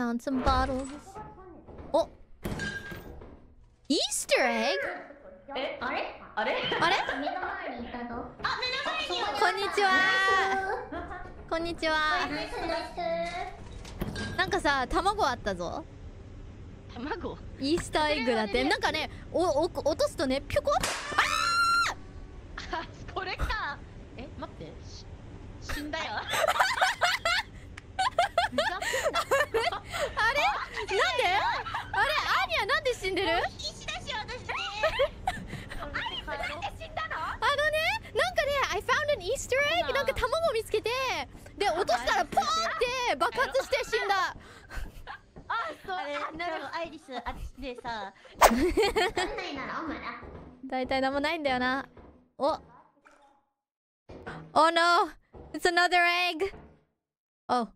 Found some bottles. おイースターエッグえあれあれあれ目の前にいたぞあ目の前にこんにちはこんにちはなんかさ卵あったぞ卵イースターエッグだってなんかねおお落とすとねピョコあこれか。え待って。し死んだよ found an Easter egg なんか卵見つけてで落としたらポーンって爆発して死んだあそうあれなるアイリスあっちでさわかんないならお前だ大体なんもないんだよなお Oh no It's another egg Oh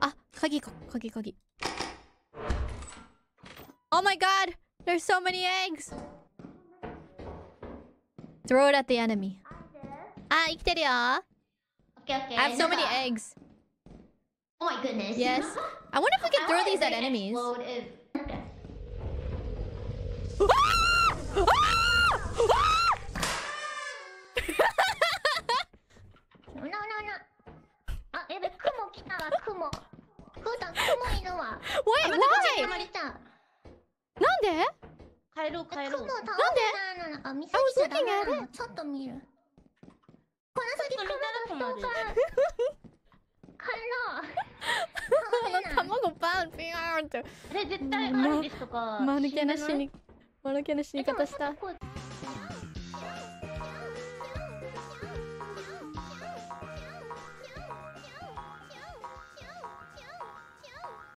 あ鍵か鍵鍵 Oh my god There's so many eggs Throw it at the enemy あ生きてるよ OK OK I have so many eggs Oh my goodness Yes I wonder if we can throw these at enemies なななあやべ雲来たわ雲ふうたん雲いるわ Wait 止 why なんで帰ろう帰ろう雲倒せないのあ見せちゃダメな I was looking のちょっと見るこの先ちょっと見たら のう卵バンピヨーンって。あれ絶対アイリスとか。間抜けな死に間抜けな死に方した